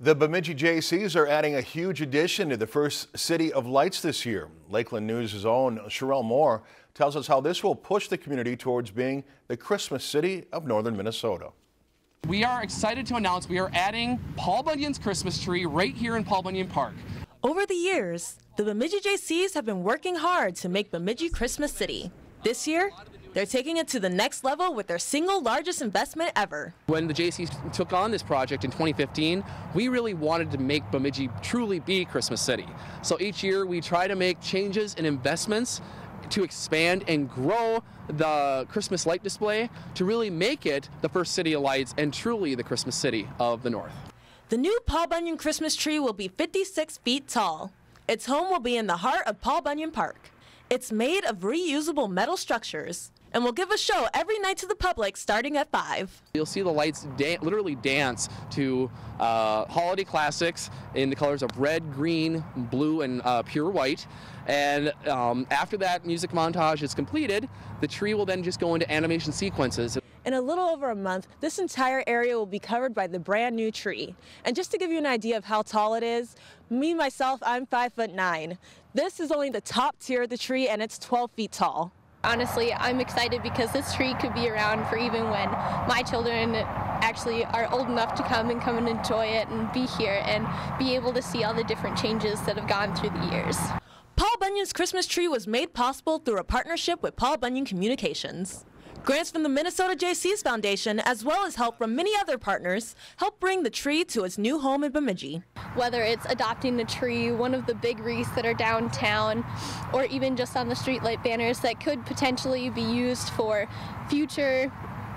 The Bemidji Jaycees are adding a huge addition to the first City of Lights this year. Lakeland News' own Sherelle Moore tells us how this will push the community towards being the Christmas city of northern Minnesota. We are excited to announce we are adding Paul Bunyan's Christmas tree right here in Paul Bunyan Park. Over the years, the Bemidji Jaycees have been working hard to make Bemidji Christmas City. This year, they're taking it to the next level with their single largest investment ever. When the Jaycees took on this project in 2015, we really wanted to make Bemidji truly be Christmas City. So each year we try to make changes and investments to expand and grow the Christmas light display to really make it the first city of lights and truly the Christmas city of the North. The new Paul Bunyan Christmas tree will be 56 feet tall. Its home will be in the heart of Paul Bunyan Park. It's made of reusable metal structures and will give a show every night to the public starting at 5. You'll see the lights da literally dance to uh, holiday classics in the colors of red, green, blue, and uh, pure white. And um, after that music montage is completed, the tree will then just go into animation sequences. In a little over a month, this entire area will be covered by the brand new tree. And just to give you an idea of how tall it is, me myself, I'm five foot nine. This is only the top tier of the tree and it's 12 feet tall. Honestly, I'm excited because this tree could be around for even when my children actually are old enough to come and come and enjoy it and be here and be able to see all the different changes that have gone through the years. Paul Bunyan's Christmas tree was made possible through a partnership with Paul Bunyan Communications. Grants from the Minnesota Jaycees Foundation, as well as help from many other partners, help bring the tree to its new home in Bemidji. Whether it's adopting a tree, one of the big wreaths that are downtown, or even just on the streetlight banners that could potentially be used for future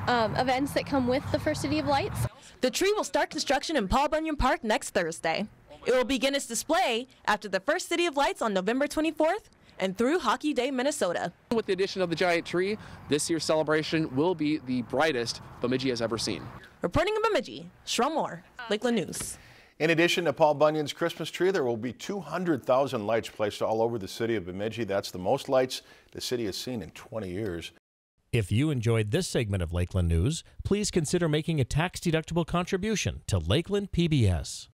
um, events that come with the First City of Lights. The tree will start construction in Paul Bunyan Park next Thursday. It will begin its display after the First City of Lights on November 24th and through Hockey Day, Minnesota. With the addition of the giant tree, this year's celebration will be the brightest Bemidji has ever seen. Reporting in Bemidji, Sherelle Moore, Lakeland News. In addition to Paul Bunyan's Christmas tree, there will be 200,000 lights placed all over the city of Bemidji. That's the most lights the city has seen in 20 years. If you enjoyed this segment of Lakeland News, please consider making a tax-deductible contribution to Lakeland PBS.